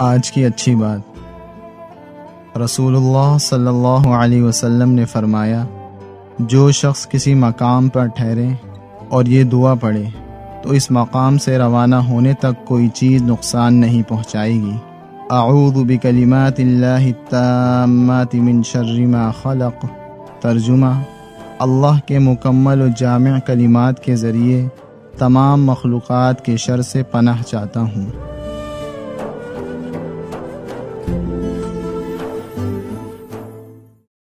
आज की अच्छी बात। रसूलुल्लाह सल्लल्लाहु अलैहि वसल्लम ने फरमाया, जो शख्स किसी मकाम पर ठहरे और ये दुआ पढ़े तो इस मकाम से रवाना होने तक कोई चीज़ नुकसान नहीं पहुँचाएगी। आऊद बिकलिमात मिन शर्रिमा खलक। तर्जुमा, अल्लाह के मुकम्मल और जाम कलिमात के ज़रिए तमाम मखलूक़ात के शर से पनाह चाहता हूँ।